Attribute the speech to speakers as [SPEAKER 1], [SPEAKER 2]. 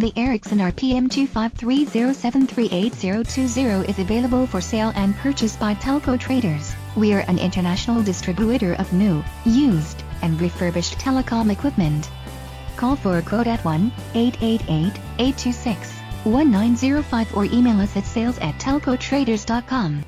[SPEAKER 1] The Ericsson RPM 2530738020 is available for sale and purchase by Telco Traders. We are an international distributor of new, used, and refurbished telecom equipment. Call for a quote at 1-888-826-1905 or email us at sales at telcotraders.com.